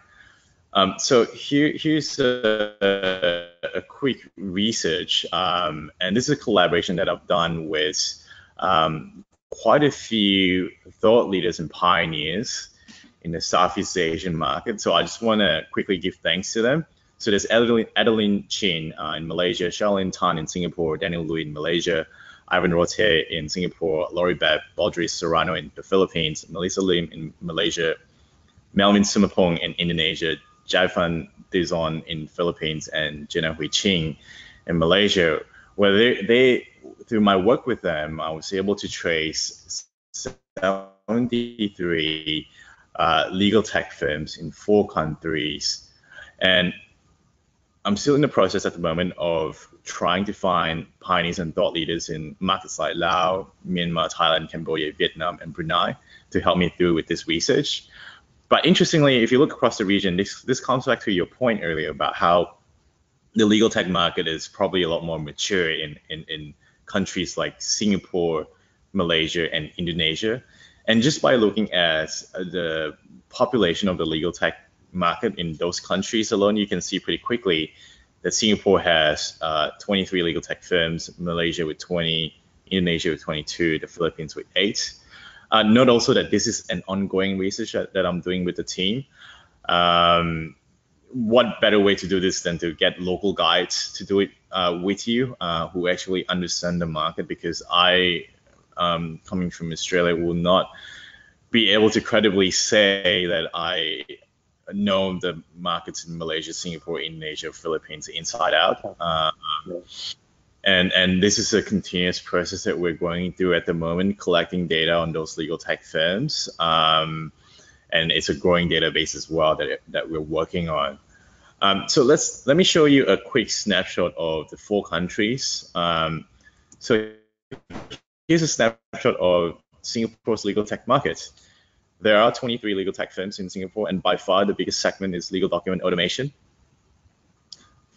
Um, so here, here's a, a quick research, um, and this is a collaboration that I've done with um, quite a few thought leaders and pioneers in the Southeast Asian market. So I just want to quickly give thanks to them. So there's Adeline, Adeline Chin uh, in Malaysia, Charlene Tan in Singapore, Daniel Lui in Malaysia, Ivan Rote in Singapore, Laurie Beth Baldry Serrano in the Philippines, Melissa Lim in Malaysia, Melvin Sumapong in Indonesia, Jaifan Dizon in Philippines, and Jenna Hui Ching in Malaysia, where they, they through my work with them, I was able to trace 73 uh, legal tech firms in four countries. And I'm still in the process at the moment of trying to find pioneers and thought leaders in markets like Laos, Myanmar, Thailand, Cambodia, Vietnam, and Brunei to help me through with this research. But interestingly, if you look across the region, this this comes back to your point earlier about how the legal tech market is probably a lot more mature in, in, in countries like Singapore, Malaysia, and Indonesia. And just by looking at the population of the legal tech market in those countries alone, you can see pretty quickly that Singapore has uh, 23 legal tech firms, Malaysia with 20, Indonesia with 22, the Philippines with eight. Uh, note also that this is an ongoing research that, that I'm doing with the team. Um, what better way to do this than to get local guides to do it uh, with you uh, who actually understand the market because I, um, coming from Australia, will not be able to credibly say that I know the markets in Malaysia, Singapore, Indonesia, Philippines inside out. Uh, and and this is a continuous process that we're going through at the moment, collecting data on those legal tech firms. Um, and it's a growing database as well that, that we're working on. Um, so let's let me show you a quick snapshot of the four countries. Um, so here's a snapshot of Singapore's legal tech market. There are 23 legal tech firms in Singapore, and by far the biggest segment is legal document automation,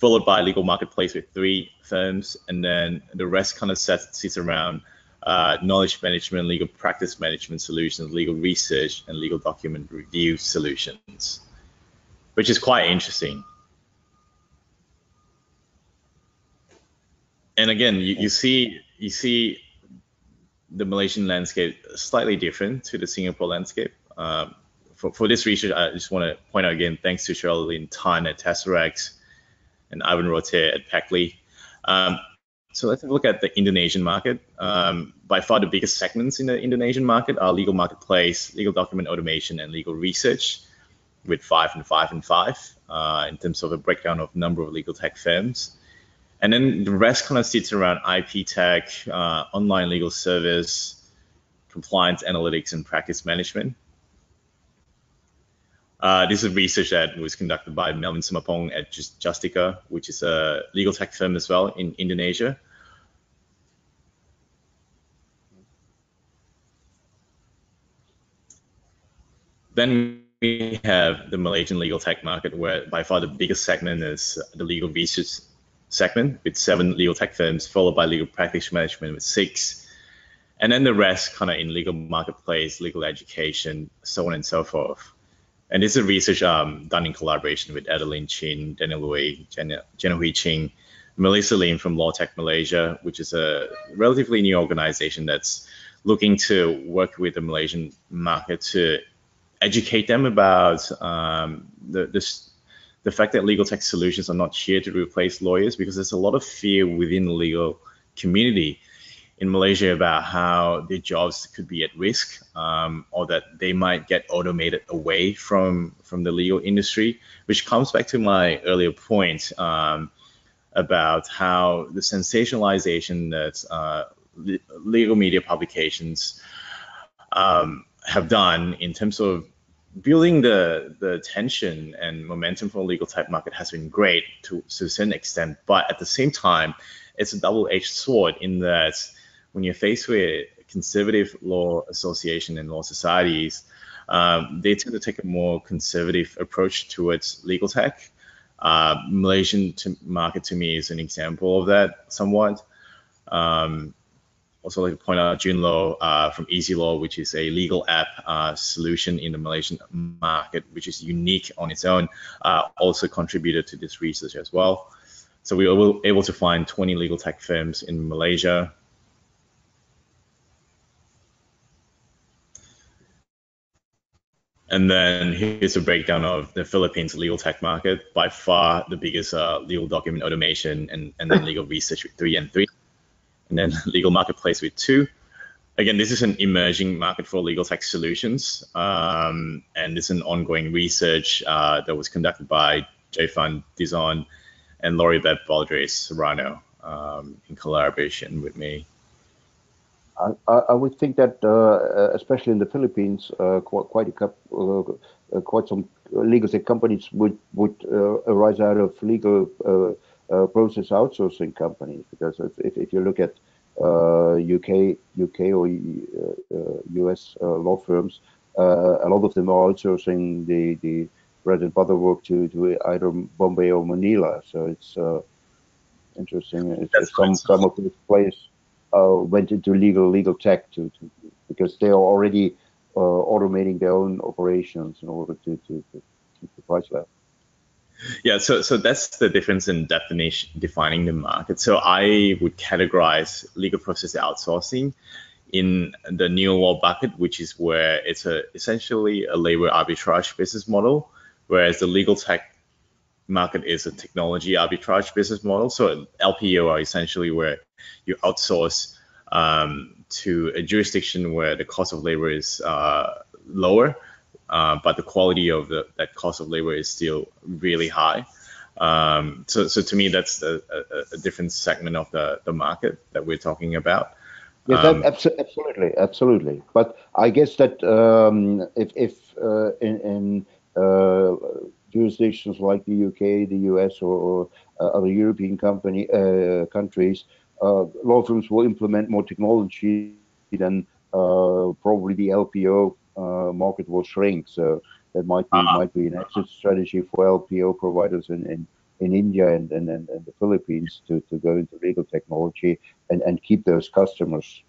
followed by legal marketplace with three firms, and then the rest kind of sits around uh, knowledge management, legal practice management solutions, legal research, and legal document review solutions, which is quite interesting. And again, you, you see you see the Malaysian landscape slightly different to the Singapore landscape. Um, for, for this research, I just want to point out again, thanks to Charlene Tan at Tesseract and Ivan Rote at Pactly. Um, so let's look at the Indonesian market. Um, by far the biggest segments in the Indonesian market are legal marketplace, legal document automation, and legal research with five and five and five uh, in terms of a breakdown of number of legal tech firms. And then the rest kind of sits around IP tech, uh, online legal service, compliance analytics, and practice management. Uh, this is research that was conducted by Melvin Sumapong at Justika, which is a legal tech firm as well in Indonesia. Then we have the Malaysian legal tech market, where by far the biggest segment is the legal research segment with seven legal tech firms, followed by legal practice management with six, and then the rest kind of in legal marketplace, legal education, so on and so forth. And this is research um, done in collaboration with Adeline Chin, Daniel Jenna, Jenna Hui Ching, Melissa Lim from Law Tech Malaysia, which is a relatively new organization that's looking to work with the Malaysian market to educate them about um, the, this the fact that legal tech solutions are not here to replace lawyers because there's a lot of fear within the legal community in Malaysia about how their jobs could be at risk um, or that they might get automated away from from the legal industry, which comes back to my earlier point um, about how the sensationalization that uh, legal media publications um, have done in terms of building the the attention and momentum for the legal tech market has been great to, to a certain extent, but at the same time, it's a double-edged sword in that when you're faced with conservative law association and law societies, um, they tend to take a more conservative approach towards legal tech. Uh, Malaysian to market to me is an example of that somewhat. Um, also like to point out Junlo uh, from Easy Law, which is a legal app uh, solution in the Malaysian market, which is unique on its own, uh, also contributed to this research as well. So we were able to find 20 legal tech firms in Malaysia. And then here's a breakdown of the Philippines legal tech market, by far the biggest uh, legal document automation and, and then legal research with three and three and then legal marketplace with two. again, this is an emerging market for legal tech solutions, um, and this is an ongoing research uh, that was conducted by Jfund Dizon and Laurie Beth Valdres Serrano um, in collaboration with me. I, I, would think that, uh, especially in the Philippines, uh, quite, quite a uh, uh, quite some legal tech companies would would uh, arise out of legal uh, process outsourcing companies. Because if, if you look at UK UK or US law firms, a lot of them are outsourcing the the bread and butter work to to either Bombay or Manila. So it's interesting. It's, some some of these players uh, went into legal legal tech to, to because they are already uh, automating their own operations in order to, to, to keep the price level. Yeah, so so that's the difference in definition defining the market. So I would categorize legal process outsourcing in the new law bucket, which is where it's a essentially a labor arbitrage business model, whereas the legal tech market is a technology arbitrage business model. So LPO are essentially where you outsource um, to a jurisdiction where the cost of labor is uh, lower, uh, but the quality of the, that cost of labor is still really high. Um, so, so to me, that's a, a, a, different segment of the, the market that we're talking about. Yes, um, absolutely, absolutely. But I guess that um, if, if uh, in, in uh, jurisdictions like the UK, the US, or, or uh, other European company uh, countries, uh, law firms will implement more technology, then probably the LPO market will shrink. So that might be uh-huh. might be an exit strategy for LPO providers in, in in India and, and, and, the Philippines to, to go into legal technology and, and keep those customers.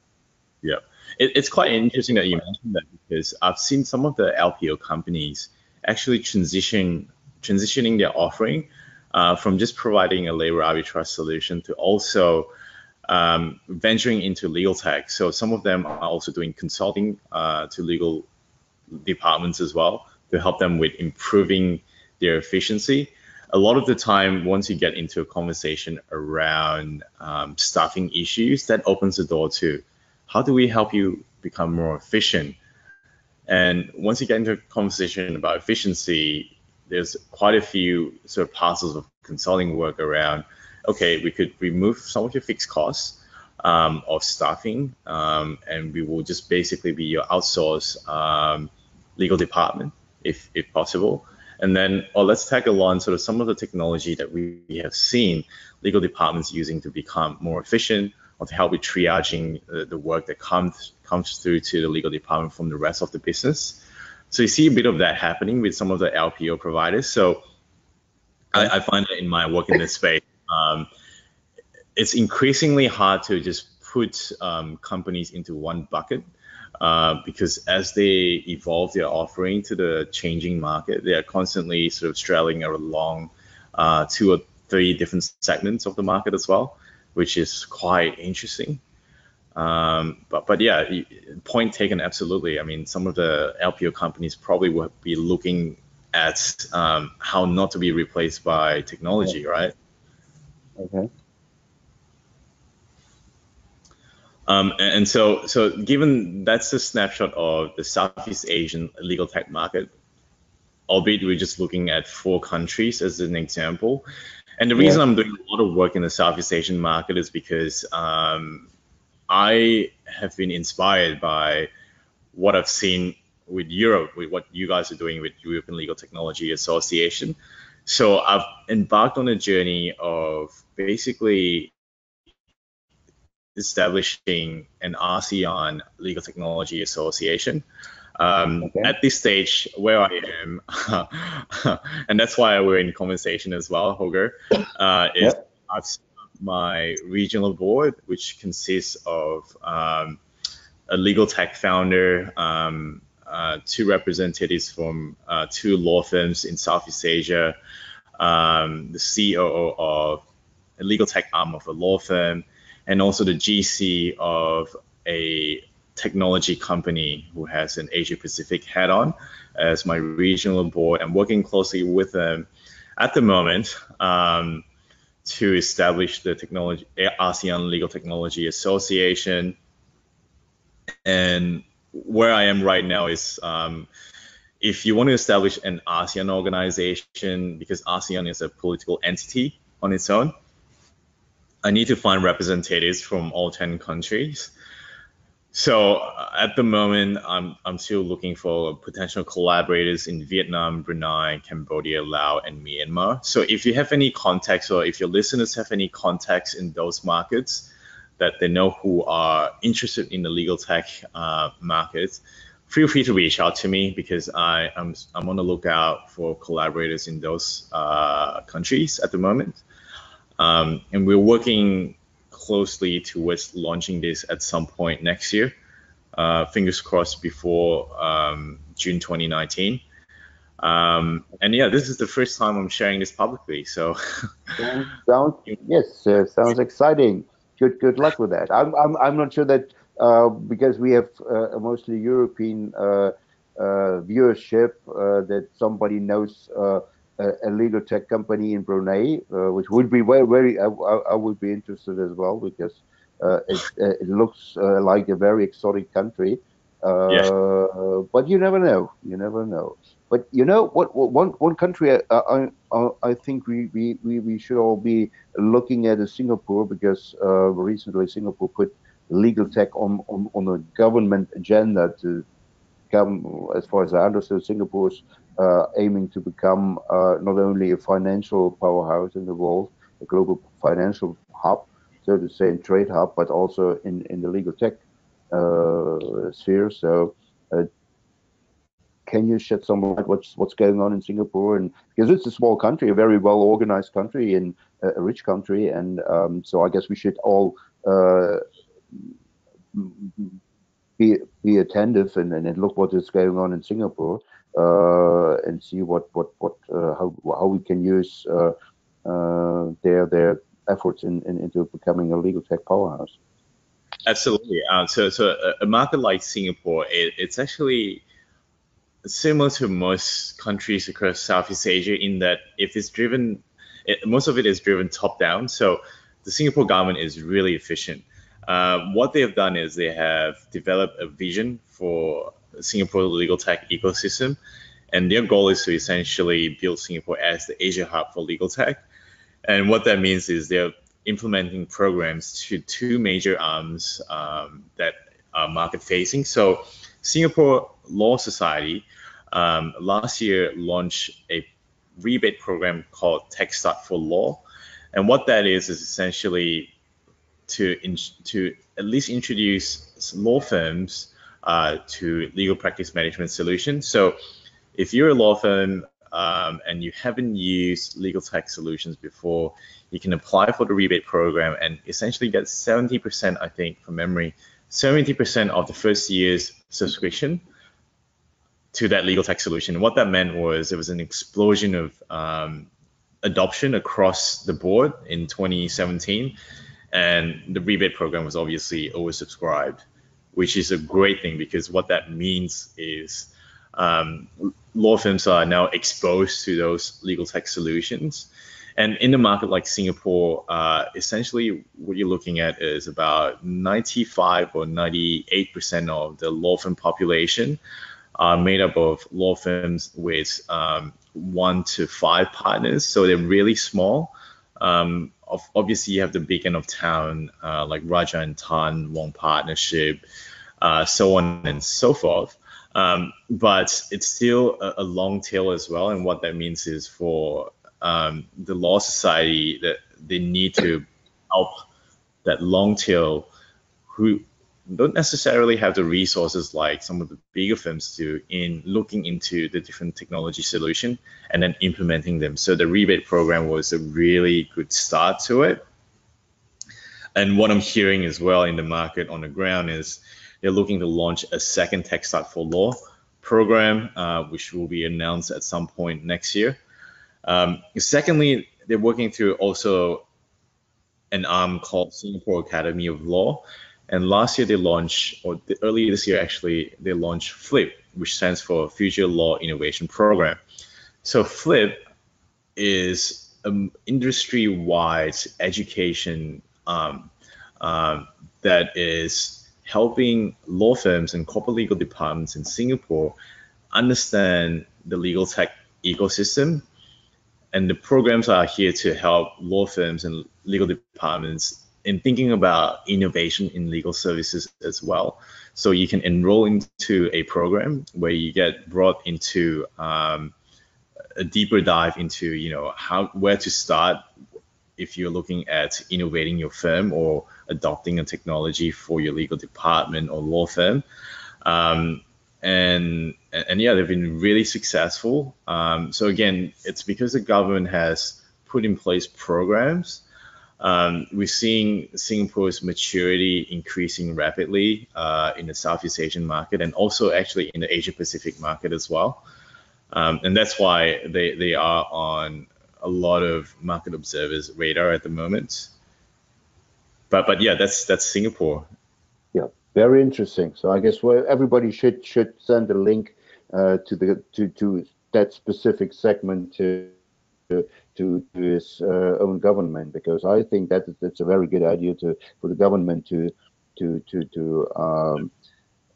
Yeah, it, it's quite interesting that you mentioned that because I've seen some of the LPO companies actually transition transitioning their offering uh, from just providing a labor arbitrage solution to also um, venturing into legal tech. So some of them are also doing consulting uh, to legal departments as well to help them with improving their efficiency. A lot of the time, once you get into a conversation around um, staffing issues, that opens the door to how do we help you become more efficient? And once you get into a conversation about efficiency, there's quite a few sort of parcels of consulting work around. Okay, we could remove some of your fixed costs um, of staffing, um, and we will just basically be your outsource um, legal department, if if possible. And then, or let's tackle on sort of some of the technology that we have seen legal departments using to become more efficient or to help with triaging the, the work that comes comes through to the legal department from the rest of the business. So you see a bit of that happening with some of the LPO providers. So I, I find that in my work in this space, um, it's increasingly hard to just put um, companies into one bucket uh, because as they evolve their offering to the changing market, they are constantly sort of straddling along uh, two or three different segments of the market as well, which is quite interesting. Um, but but yeah, point taken. Absolutely. I mean, some of the LPO companies probably will be looking at um, how not to be replaced by technology, right? Okay. Um, and, and, so, so given that's a snapshot of the Southeast Asian legal tech market, albeit we're just looking at four countries as an example. And the reason yeah. I'm doing a lot of work in the Southeast Asian market is because um, I have been inspired by what I've seen with Europe, with what you guys are doing with European Legal Technology Association. So I've embarked on a journey of basically establishing an ASEAN Legal Technology Association. Um, okay. At this stage, where I am, and that's why we're in conversation as well, Holger, uh, is yep. I've my regional board, which consists of um, a legal tech founder, um, uh, two representatives from uh, two law firms in Southeast Asia, um, the COO of a legal tech arm of a law firm, and also the GC of a technology company who has an Asia Pacific head on as my regional board. I'm working closely with them at the moment. Um, to establish the technology ASEAN Legal Technology Association. and where I am right now is um, if you want to establish an ASEAN organization, because ASEAN is a political entity on its own, I need to find representatives from all 10 countries. So at the moment, I'm, I'm still looking for potential collaborators in Vietnam, Brunei, Cambodia, Laos, and Myanmar. So if you have any contacts or if your listeners have any contacts in those markets that they know who are interested in the legal tech uh, market, feel free to reach out to me because I, am I'm, I'm on the lookout for collaborators in those uh, countries at the moment. Um, and we're working closely towards launching this at some point next year. Uh, fingers crossed before um, June 2019. Um, and yeah, this is the first time I'm sharing this publicly. So sounds yes, uh, sounds exciting. Good good luck with that. I'm I'm, I'm not sure that uh, because we have uh, mostly European uh, uh, viewership that somebody knows a, legal tech company in Brunei, uh, which would be very, very I, I, would be interested as well because uh, it, uh, it looks uh, like a very exotic country. Uh, but you never know. You never know. But you know what? what one one country I, I, I think we, we, we, we should all be looking at is Singapore because recently Singapore put legal tech on, on, on a government agenda to come, as far as I understand, Singapore's uh, aiming to become uh, not only a financial powerhouse in the world, a global financial hub, so to say, and trade hub, but also in, in the legal tech uh, sphere. So, uh, can you shed some light what's what's going on in Singapore? And because it's a small country, a very well organized country, and a rich country, and um, so I guess we should all uh, be be attentive and, and look what is going on in Singapore and see what what what uh, how how we can use uh, their their efforts in, in, into becoming a legal tech powerhouse. Absolutely. Uh, so, so a market like Singapore, it, it's actually similar to most countries across Southeast Asia in that if it's driven, it, most of it is driven top down. So the Singapore government is really efficient. Uh, what they have done is they have developed a vision for Singapore legal tech ecosystem, and their goal is to essentially build Singapore as the Asia hub for legal tech. And what that means is they're implementing programs to two major arms um, that are market facing. So, Singapore Law Society um, last year launched a rebate program called Tech Start for Law. And what that is is essentially to in, to at least introduce law firms uh, to legal practice management solutions. So if you're a law firm um, and you haven't used legal tech solutions before, you can apply for the rebate program and essentially get 70%, I think, from memory, 70% of the first year's subscription to that legal tech solution. What that meant was there was an explosion of um, adoption across the board in 2017, and the rebate program was obviously oversubscribed which is a great thing because what that means is um, law firms are now exposed to those legal tech solutions. And in a market like Singapore, uh, essentially what you're looking at is about 95 or 98% of the law firm population are made up of law firms with um, one to five partners. So they're really small. Um, obviously, you have the big end of town, uh, like Rajah and Tann, Wong Partnership, uh, so on and so forth. Um, but it's still a, a, long tail as well. And what that means is for um, the law society that they need to help that long tail who don't necessarily have the resources like some of the bigger firms do in looking into the different technology solution and then implementing them. So the rebate program was a really good start to it. And what I'm hearing as well in the market on the ground is they're looking to launch a second Tech Start for Law program, uh, which will be announced at some point next year. Um, secondly, they're working through also an arm called Singapore Academy of Law. And last year they launched, or the, earlier this year actually, they launched FLIP, which stands for Future Law Innovation Program. So FLIP is an industry-wide education um, um, that is helping law firms and corporate legal departments in Singapore understand the legal tech ecosystem. And the programs are here to help law firms and legal departments in thinking about innovation in legal services as well. So you can enroll into a program where you get brought into um, a deeper dive into, you know, how where to start if you're looking at innovating your firm or adopting a technology for your legal department or law firm. Um, and, and yeah, they've been really successful. Um, so again, it's because the government has put in place programs. Um, we're seeing Singapore's maturity increasing rapidly uh, in the Southeast Asian market and also actually in the Asia Pacific market as well. Um, and that's why they, they are on a lot of market observers' radar at the moment. But but yeah, that's that's Singapore. Yeah, very interesting. So I guess well, everybody should should send a link uh, to the to to that specific segment to to, to his uh, own government because I think that it's a very good idea to for the government to to to to um,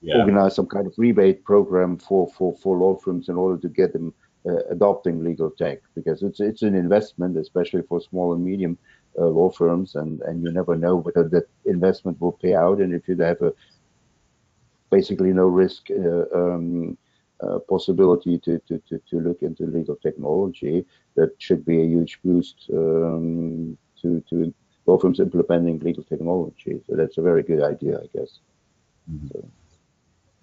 yeah. organize some kind of rebate program for for for law firms in order to get them uh, adopting legal tech because it's it's an investment, especially for small and medium uh, law firms, and and you never know whether that investment will pay out, and if you have a basically no risk uh, um, uh, possibility to, to, to, to look into legal technology, that should be a huge boost um, to, to law firms implementing legal technology. So that's a very good idea, I guess. Mm -hmm. so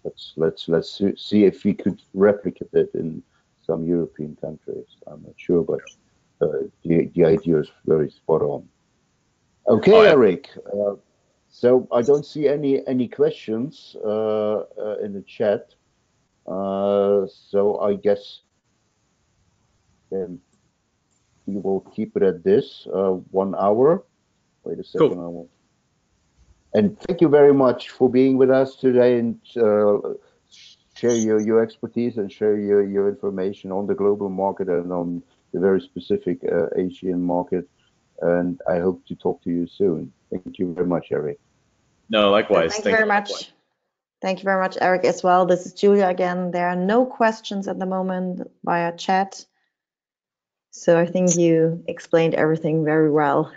let's let's let's see if we could replicate it in some European countries. I'm not sure, but uh, the, the idea is very spot on. Okay, Eric. Uh, so I don't see any any questions uh, uh in the chat. Uh, so I guess um, we will keep it at this uh, one hour. Wait a second. Cool. And thank you very much for being with us today and share your, your expertise and share your, your information on the global market and on the very specific uh, Asian market. And I hope to talk to you soon. Thank you very much, Eric. No, likewise. Thank, Thank you very much. Likewise. Thank you very much, Eric, as well. This is Julia again. There are no questions at the moment via chat. So I think you explained everything very well.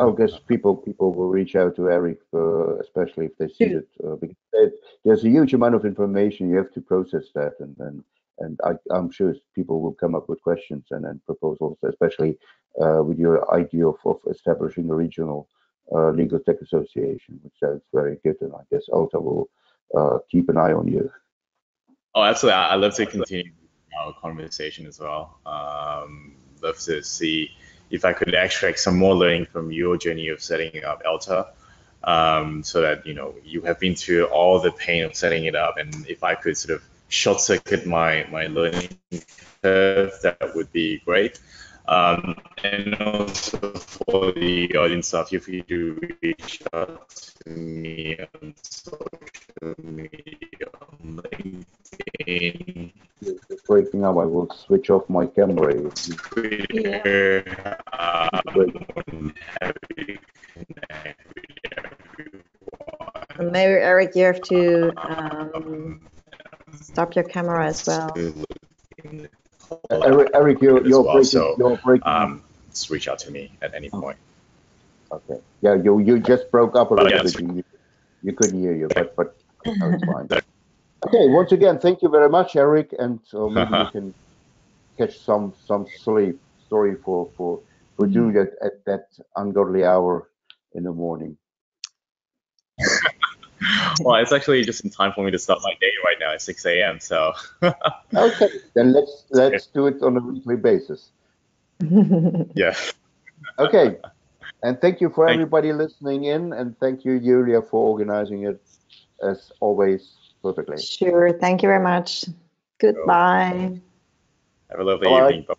I guess people people will reach out to Eric, uh, especially if they see it, uh, because there's a huge amount of information you have to process that, and and and I, am sure people will come up with questions and, and proposals, especially uh, with your idea of, of establishing a regional legal tech association, which sounds very good, and I guess ELTA will uh, keep an eye on you. Oh, absolutely! I, love to continue our conversation as well. Um, love to see if I could extract some more learning from your journey of setting up ELTA, um, so that you know you have been through all the pain of setting it up, and if I could sort of short circuit my my learning curve, that would be great. Um, and also for the audience, feel free to reach out to me on social media, on LinkedIn. It's breaking up. I will switch off my camera. Yeah. Um, Maybe Eric, you have to um, stop your camera as well. Eric, Eric you're, you're well. breaking. So, you're breaking. Um, just reach out to me at any point. Okay. Yeah, you you just broke up a little bit. You, you couldn't hear you, but but that's fine. Okay. Once again, thank you very much, Eric, and uh, maybe you can catch some some sleep. Sorry for for for doing that at that ungodly hour in the morning. well, it's actually just in time for me to start my day right now at 6 a.m. So. okay, then let's let's do it on a weekly basis. yeah. okay, and thank you for thank everybody listening in, and thank you, Julia, for organizing it as always perfectly. Sure. Thank you very much. Goodbye. Have a lovely Bye. evening. Bye.